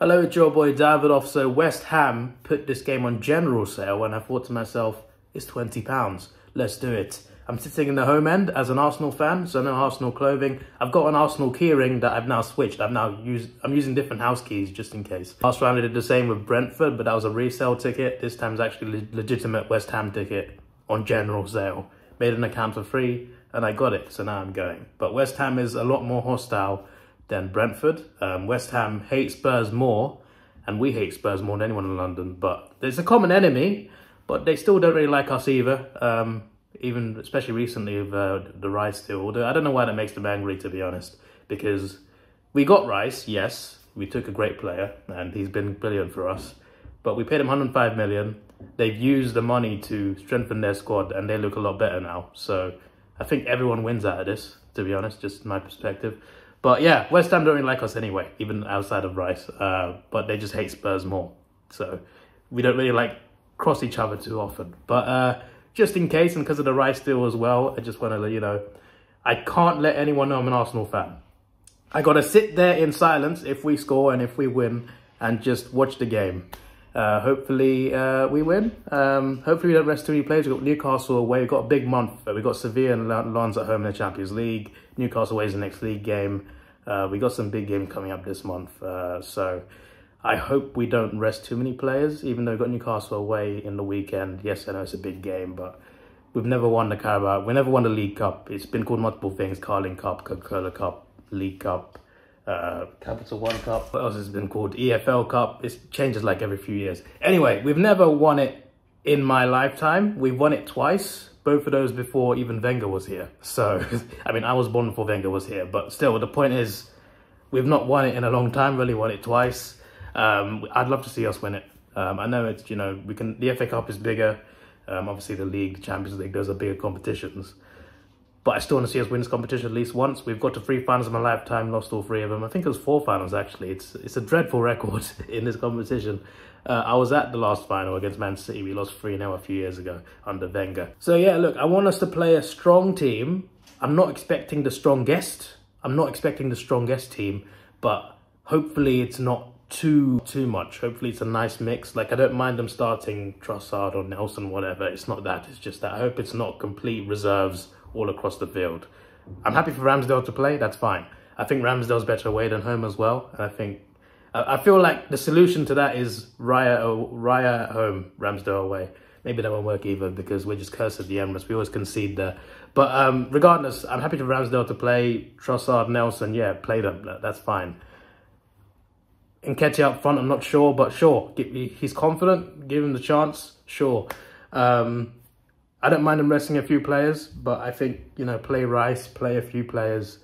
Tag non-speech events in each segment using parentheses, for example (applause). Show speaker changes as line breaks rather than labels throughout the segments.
Hello, it's your boy Davidoff. So West Ham put this game on general sale and I thought to myself, it's £20. Let's do it. I'm sitting in the home end as an Arsenal fan, so no Arsenal clothing. I've got an Arsenal keyring that I've now switched. I've now used, I'm using different house keys just in case. Last round I did the same with Brentford, but that was a resale ticket. This time's actually a legitimate West Ham ticket on general sale. Made an account for free and I got it, so now I'm going. But West Ham is a lot more hostile than Brentford. Um, West Ham hate Spurs more, and we hate Spurs more than anyone in London. But there's a common enemy, but they still don't really like us either. Um, even especially recently with uh, the Rice deal. Although I don't know why that makes them angry, to be honest, because we got Rice, yes, we took a great player, and he's been brilliant for us. But we paid him 105 million. They've used the money to strengthen their squad, and they look a lot better now. So I think everyone wins out of this, to be honest, just my perspective. But yeah, West Ham don't really like us anyway, even outside of Rice. Uh, but they just hate Spurs more. So we don't really like cross each other too often. But uh, just in case, and because of the Rice deal as well, I just want to let you know, I can't let anyone know I'm an Arsenal fan. I got to sit there in silence if we score and if we win and just watch the game. Uh, hopefully uh, we win. Um, hopefully we don't rest too many players. We've got Newcastle away. We've got a big month. We've got Sevilla and Lens at home in the Champions League. Newcastle away is the next league game. Uh, we got some big games coming up this month, uh, so I hope we don't rest too many players, even though we've got Newcastle away in the weekend. Yes, I know it's a big game, but we've never won the Carabao. We never won the League Cup. It's been called multiple things, Carling Cup, Coca-Cola Cup, League Cup, uh, Capital One Cup. What else has been called? EFL Cup. It changes like every few years. Anyway, we've never won it in my lifetime. We've won it twice both of those before even Wenger was here. So, (laughs) I mean, I was born before Wenger was here, but still, the point is, we've not won it in a long time, really won it twice. Um, I'd love to see us win it. Um, I know it's, you know, we can, the FA Cup is bigger. Um, obviously, the league, the Champions League, those are bigger competitions. But I still want to see us win this competition at least once. We've got to three finals in my lifetime, lost all three of them. I think it was four finals, actually. It's, it's a dreadful record (laughs) in this competition. Uh, I was at the last final against Man City. We lost 3-0 a few years ago under Wenger. So yeah, look, I want us to play a strong team. I'm not expecting the strongest. I'm not expecting the strongest team, but hopefully it's not too too much. Hopefully it's a nice mix. Like I don't mind them starting Trossard or Nelson, whatever. It's not that. It's just that I hope it's not complete reserves all across the field. I'm happy for Ramsdale to play. That's fine. I think Ramsdale's better away than home as well. And I think I feel like the solution to that is Raya, Raya at home, Ramsdale away. Maybe that won't work either because we're just cursed at the Emirates. We always concede there. But um, regardless, I'm happy for Ramsdale to play. Trossard, Nelson, yeah, play them. That's fine. Nketiah up front, I'm not sure, but sure. He's confident. Give him the chance. Sure. Um, I don't mind him resting a few players, but I think, you know, play Rice, play a few players.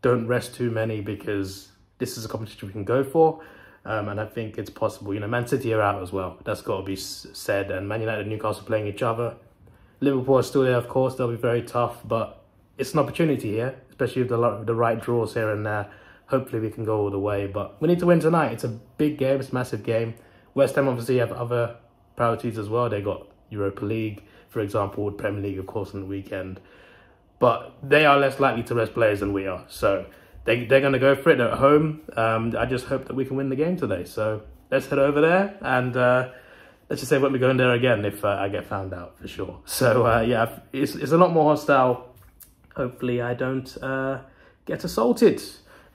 Don't rest too many because this is a competition we can go for. Um, and I think it's possible. You know, Man City are out as well. That's got to be said. And Man United and Newcastle playing each other. Liverpool are still there, of course. They'll be very tough. But it's an opportunity here, especially with the, the right draws here and there. Hopefully we can go all the way. But we need to win tonight. It's a big game. It's a massive game. West Ham obviously have other priorities as well. They got Europa League, for example, with Premier League, of course, on the weekend. But they are less likely to rest players than we are. So they, they're going to go for it at home. Um, I just hope that we can win the game today. So let's head over there and uh, let's just say we'll be going there again if uh, I get found out for sure. So uh, yeah, it's, it's a lot more hostile. Hopefully I don't uh, get assaulted.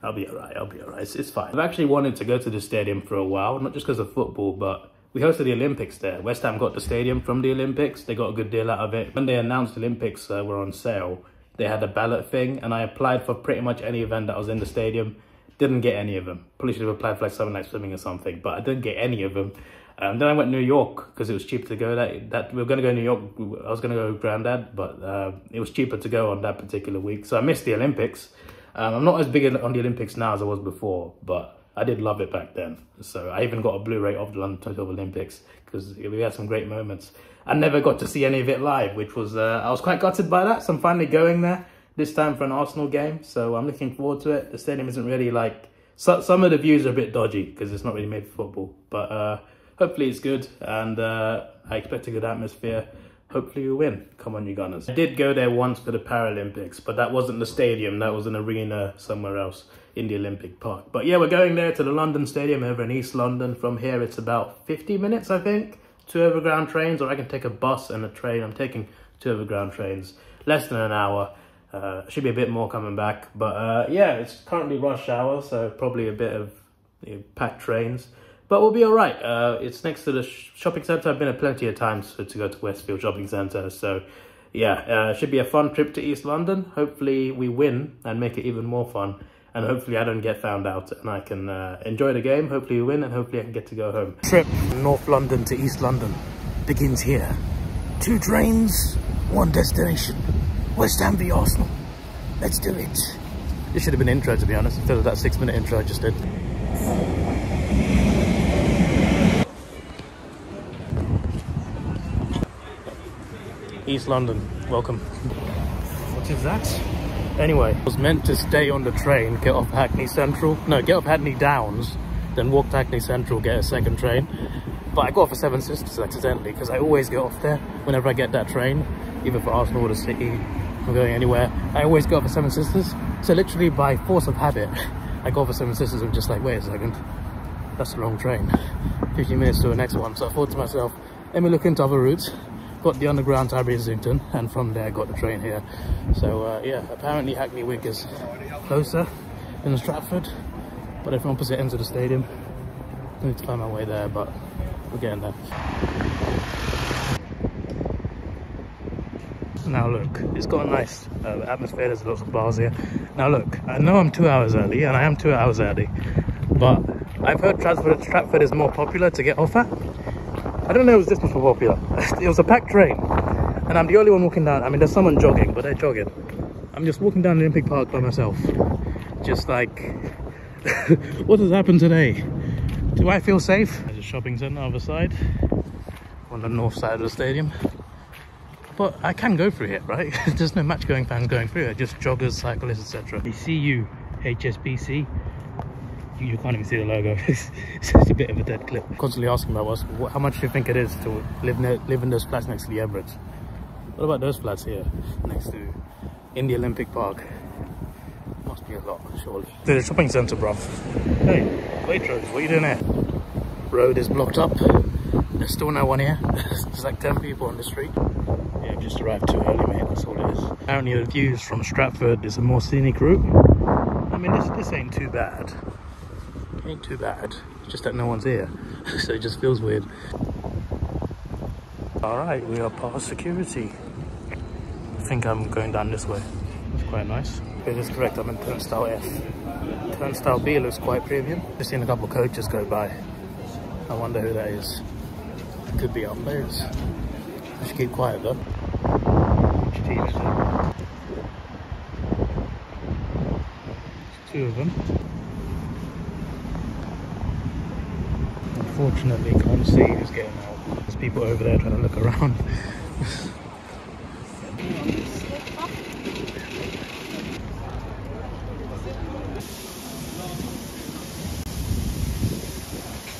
I'll be all right. I'll be all right. It's, it's fine. I've actually wanted to go to the stadium for a while, not just because of football, but we hosted the Olympics there. West Ham got the stadium from the Olympics. They got a good deal out of it. When they announced the Olympics uh, were on sale, they had a ballot thing and I applied for pretty much any event that was in the stadium. Didn't get any of them. Probably should have applied for like something like swimming or something, but I didn't get any of them. Um, then I went to New York because it was cheaper to go. That that we were going to go to New York. I was going to go with Granddad, but uh, it was cheaper to go on that particular week. So I missed the Olympics. Um, I'm not as big on the Olympics now as I was before, but I did love it back then. So I even got a Blu-ray of the London Total Olympics because we had some great moments. I never got to see any of it live, which was, uh, I was quite gutted by that. So I'm finally going there this time for an Arsenal game. So I'm looking forward to it. The stadium isn't really like, so, some of the views are a bit dodgy because it's not really made for football. But uh, hopefully it's good and uh, I expect a good atmosphere. Hopefully we win. Come on, you Gunners. I did go there once for the Paralympics, but that wasn't the stadium. That was an arena somewhere else in the Olympic Park. But yeah, we're going there to the London Stadium over in East London. From here, it's about 50 minutes, I think. Two overground trains, or I can take a bus and a train. I'm taking two overground trains. Less than an hour. Uh, should be a bit more coming back. But uh, yeah, it's currently rush hour, so probably a bit of you know, packed trains. But we'll be all right. Uh, it's next to the shopping centre. I've been at plenty of times to, to go to Westfield Shopping Centre. So, yeah, uh, should be a fun trip to East London. Hopefully we win and make it even more fun. And hopefully I don't get found out and I can uh, enjoy the game. Hopefully we win and hopefully I can get to go home. Trip from North London to East London begins here. Two trains, one destination. West Ham v Arsenal. Let's do it. This should have been intro to be honest, instead of that six minute intro I just did. East London, welcome. What is that? Anyway, I was meant to stay on the train, get off Hackney Central. No, get off Hackney Downs, then walk to Hackney Central, get a second train. But I got off at Seven Sisters accidentally because I always get off there whenever I get that train, either for Arsenal or the City, I'm going anywhere. I always go off at Seven Sisters. So literally by force of habit, I go off at Seven Sisters and just like, wait a second, that's the wrong train. 15 minutes to the next one. So I thought to myself, let me look into other routes got the underground to Islington and from there got the train here. So uh, yeah apparently Hackney Wick is closer than Stratford but if from opposite ends of the stadium. I need to find my way there but we're getting there. Now look it's got a nice uh, atmosphere there's lots of bars here. Now look I know I'm two hours early and I am two hours early but I've heard Stratford is more popular to get off at I don't know if this was popular. (laughs) it was a packed train. And I'm the only one walking down. I mean, there's someone jogging, but they're jogging. I'm just walking down Olympic Park by myself. Just like, (laughs) what has happened today? Do I feel safe? There's a shopping centre on the other side. On the north side of the stadium. But I can go through here, right? (laughs) there's no match going fans going through here. Just joggers, cyclists, etc. The CU HSBC you can't even see the logo. (laughs) it's, just a bit of a dead clip. Constantly asking about us, how much do you think it is to live, live in those flats next to the Emirates? What about those flats here, next to in the Olympic Park? Must be a lot, surely. To the shopping centre, bruv. Hey, Waitrose, what are you doing here? Road is blocked up. There's still no one here. (laughs) There's like 10 people on the street. Yeah, just arrived too early, mate. That's all it is. Apparently the views from Stratford is a more scenic route. I mean, this, this ain't too bad ain't too bad. just that no one's here. (laughs) so it just feels weird. Alright, we are past security. I think I'm going down this way. It's quite nice. It is correct, I'm in turnstile F. Turnstile B looks quite premium. Just seen a couple coaches go by. I wonder who that is. Could be our players. I should keep quiet though. It? two of them. Unfortunately can't see who's getting out. There's people over there trying to look around. (laughs)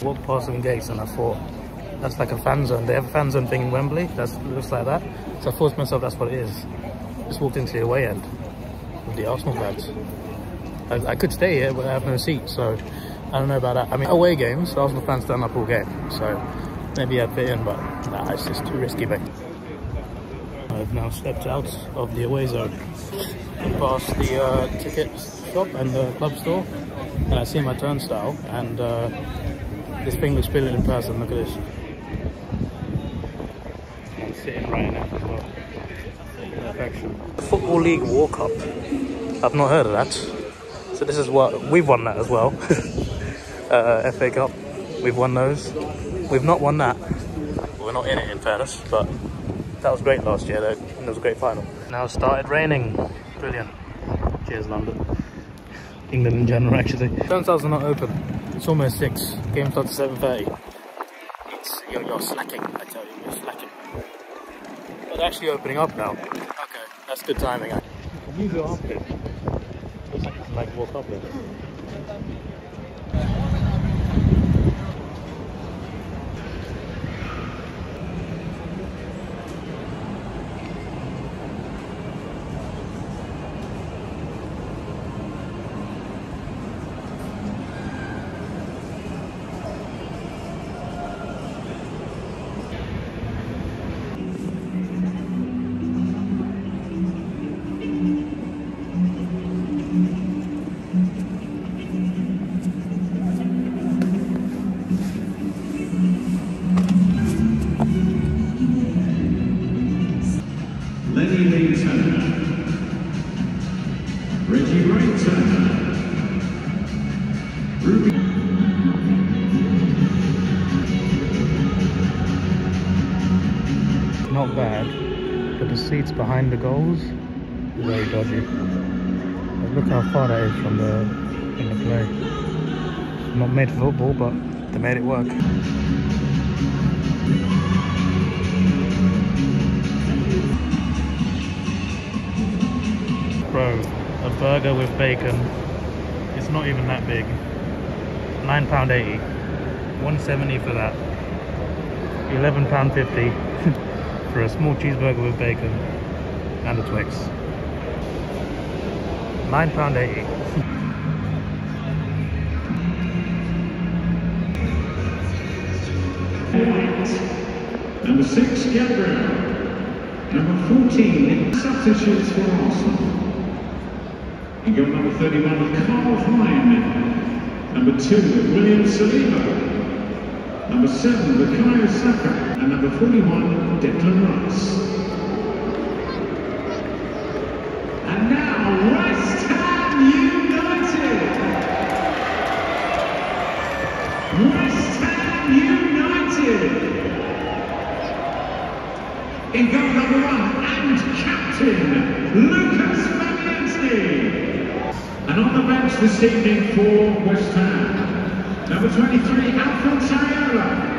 Walked past some gates and I thought that's like a fan zone. They have a fan zone thing in Wembley. That looks like that. So I thought to myself that's what it is. Just walked into the away end with the Arsenal fans. I, I could stay here, but I have no seat, so I don't know about that. I mean, away games, Arsenal fans stand up all game, so maybe I'd fit in, but nah, it's just too risky, mate. I've now stepped out of the away zone past the uh, ticket shop and the club store, and I see my turnstile, and uh, this thing looks brilliant in person. Look at this. I'm sitting right now as well. Perfection. Football League Walk Up. I've not heard of that. So this is what we've won that as well. (laughs) uh, FA Cup. We've won those. We've not won that. We're not in it, in fairness, but that was great last year. Though. It was a great final. Now it's started raining. Brilliant. Cheers, London. England in general, actually. Turnstiles are not open. It's almost six. Game starts at 7:30. It's you're, you're slacking. I tell you, you're slacking. But they're actually opening up now. Okay, that's good timing. Can you go up here? like walk up there.
Jamie Lee Turner. Reggie Ray Turner. Ruby.
Not bad, but the seats behind the goals very dodgy. But look how far that is from the from the play. Not made for football, but they made it work. Bro, a burger with bacon. It's not even that big. Nine pound eighty. One seventy for that. Eleven pound fifty (laughs) for a small cheeseburger with bacon and a Twix. Nine pound eighty. (laughs)
Number six, Gabriel. Number 14, substitutes for Arsenal. You got number 31, Karl Hein. Number two, William Saliba. Number seven, Bukayo Saka. And number 41, Declan Rice. And now, West Ham United! West Ham United! In goal number one, and captain, Lucas Fabianski. And on the bench this evening for West Ham, number 23,
Alphonse Areola.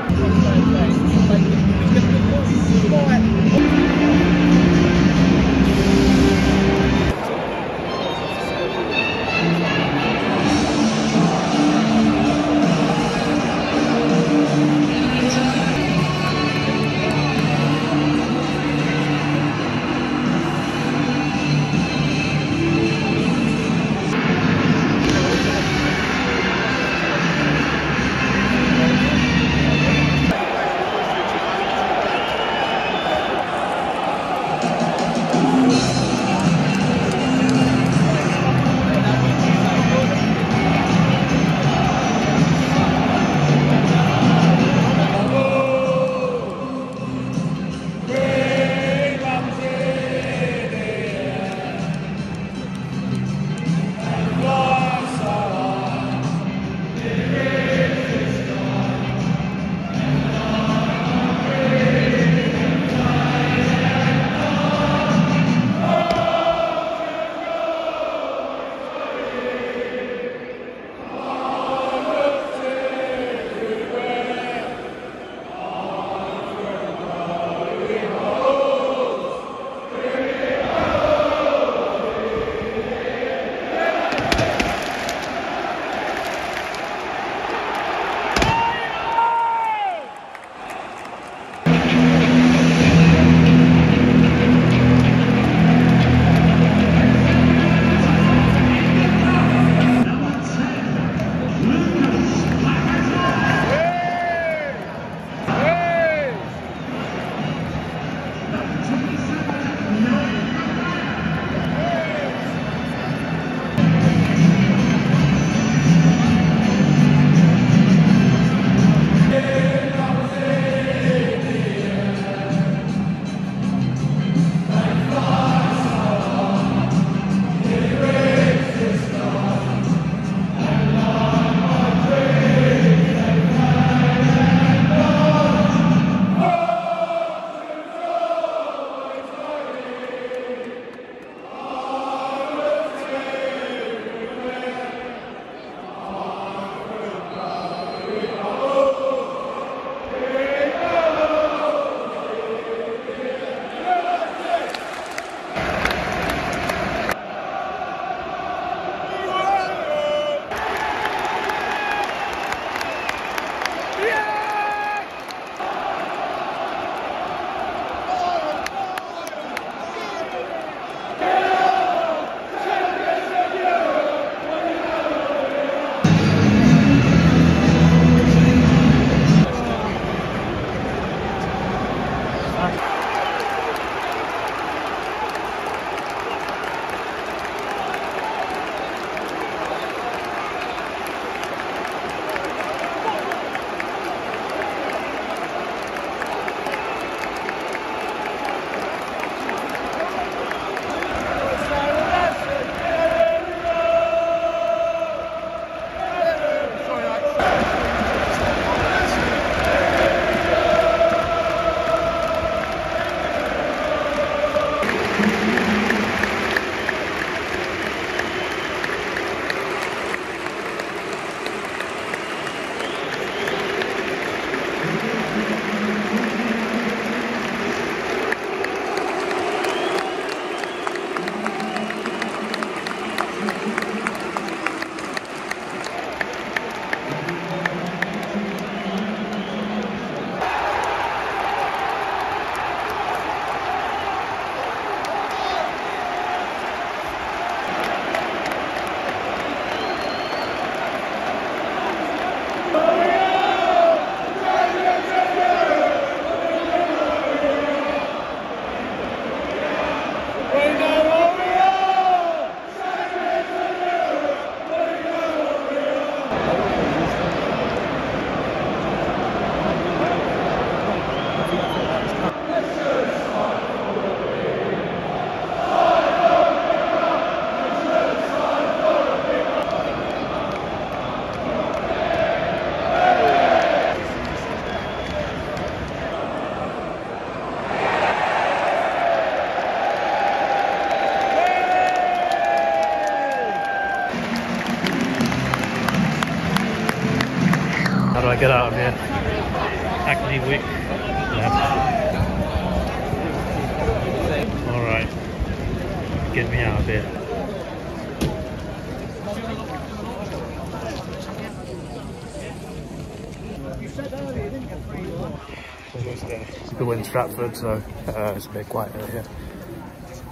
The win Stratford, so uh, it's a bit quieter here.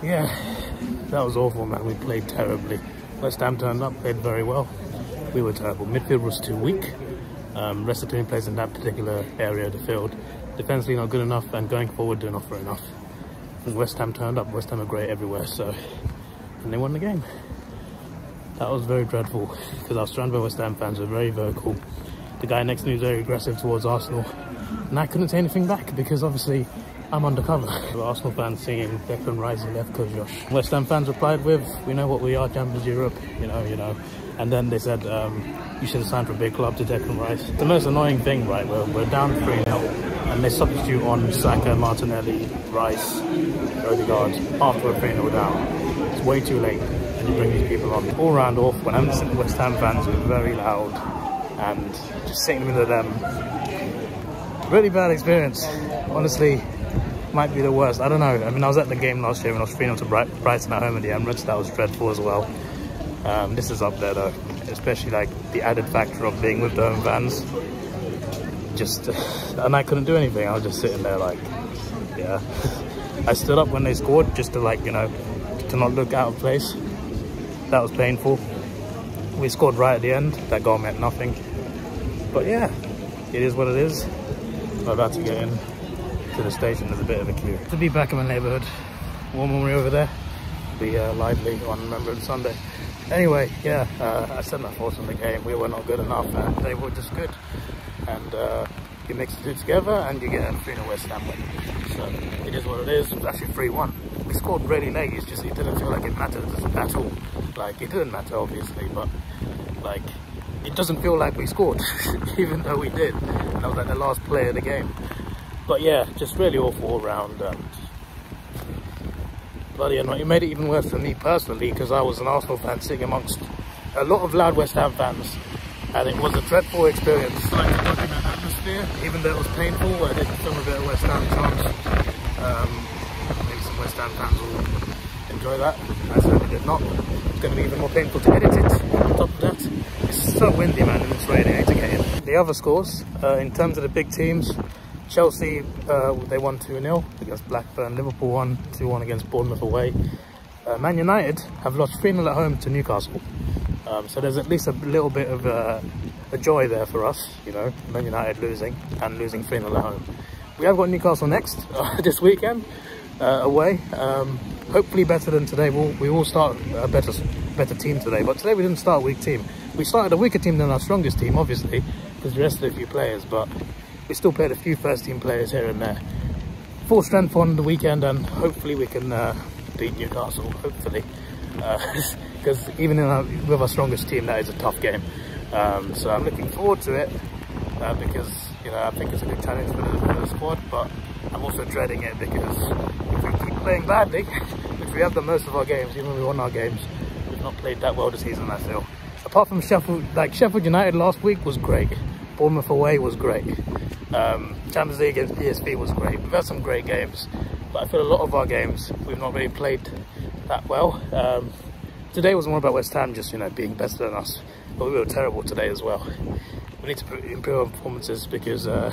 Yeah, that was awful, man. We played terribly. West Ham turned up, played very well. We were terrible. Midfield was too weak. Um, rest of the team plays in that particular area of the field. Defensively not good enough, and going forward not very enough. And West Ham turned up. West Ham are great everywhere, so and they won the game. That was very dreadful because our Strandberg West Ham fans were very vocal. The guy next to me was very aggressive towards Arsenal, and I couldn't say anything back because obviously I'm undercover. The Arsenal fans singing Declan Rice and left coach Josh. West Ham fans replied with, "We know what we are, Champions Europe. You know, you know." And then they said, um, "You should have signed for a big club to Declan Rice." The most annoying thing, right? We're, we're down three 0 and they substitute on Saka, Martinelli, Rice, Odegaard after we're 3 0 down. It's way too late, and you bring these people on. All round off, when I'm West Ham fans were very loud and just sitting in the middle of them. Really bad experience. Honestly, might be the worst. I don't know. I mean, I was at the game last year when I was 3 0 to Bright Brighton at home in the Emirates. That was dreadful as well. Um, this is up there though, especially like the added factor of being with the home fans. Just, and I couldn't do anything. I was just sitting there like, yeah. (laughs) I stood up when they scored just to like, you know, to not look out of place. That was painful. We scored right at the end. That goal meant nothing. But yeah, it is what it is. We're about to get in to the station. There's a bit of a queue. To be back in my neighbourhood. Warm Memory over there. Be uh, lively on Remembrance Sunday. Anyway, yeah, uh, I said my thoughts on the game. We were not good enough and they were just good. And uh, you mix the two together and you get a 3 0 West Ham win. So it is what it is. It was actually 3 1. We scored really late. It's just, it didn't feel like it mattered at all. Like, it didn't matter, obviously, but like, it doesn't feel like we scored, (laughs) even though we did. And I was like the last play of the game. But yeah, just really awful all round. And bloody annoying. It made it even worse for me personally because I was an Arsenal fan sitting amongst a lot of loud West Ham fans. And it was a dreadful experience. Like in that atmosphere, even though it was painful, I did film a bit of West Ham chants. Um, maybe some West Ham fans will enjoy that. I certainly did not. It's going to be even more painful to edit it. On top of that, it's so windy, man, and it's raining. I to get in. The other scores, uh, in terms of the big teams, Chelsea, uh, they won 2-0 against Blackburn. Liverpool won 2-1 against Bournemouth away. Uh, Man United have lost 3-0 at home to Newcastle. Um, so there's at least a little bit of uh, a joy there for us, you know, Man United losing and losing 3-0 at home. We have got Newcastle next uh, (laughs) this weekend uh, away. Um, hopefully better than today. We'll, we will start a better, better team today. But today we didn't start a weak team. We started a weaker team than our strongest team, obviously, because we rested a few players. But we still played a few first team players here and there. Full strength on the weekend and hopefully we can uh, beat Newcastle, hopefully. Because uh, (laughs) even our, with our strongest team, that is a tough game. Um, so I'm looking forward to it uh, because, you know, I think it's a good challenge for the, for the squad, but I'm also dreading it because if we keep playing badly, (laughs) which we have done most of our games, even when we won our games, not played that well this season, I feel. Apart from Sheffield, like Sheffield United last week was great. Bournemouth away was great. Um, Champions League against PSV was great. We've had some great games, but I feel a lot of our games we've not really played that well. Um, today was more about West Ham just you know being better than us, but we were terrible today as well. We need to improve our performances because uh,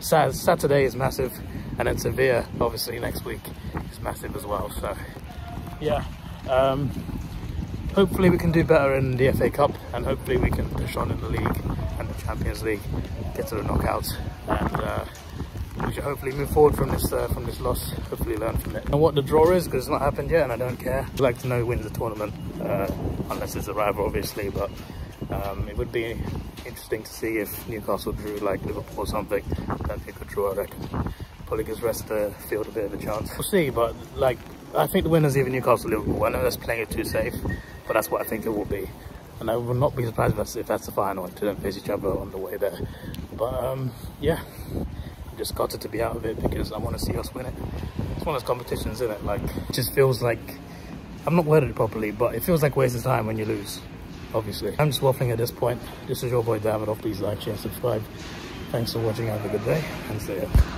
Saturday is massive, and then Sevilla obviously next week is massive as well. So yeah. Um, hopefully we can do better in the FA Cup and hopefully we can push on in the league and the Champions League, get to the knockouts and uh, we should hopefully move forward from this uh, from this loss, hopefully learn from it. And what the draw is, because it's not happened yet and I don't care. I'd like to know who wins the tournament, uh, unless it's a rival obviously, but um, it would be interesting to see if Newcastle drew like Liverpool or something. I don't think draw, I reckon. Probably gives rest of the field a bit of a chance. We'll see, but like, I think the winner's either Newcastle or Liverpool. I know that's playing it too safe, but that's what I think it will be. And I will not be surprised if that's, the final and don't face each other on the way there. But um, yeah, just got it to be out of it because I want to see us win it. It's one of those competitions, isn't it? Like, it just feels like, I'm not worded properly, but it feels like waste of time when you lose, obviously. I'm just waffling at this point. This is your boy Davidoff. Please like, share, subscribe. Thanks for watching. Have a good day and see ya.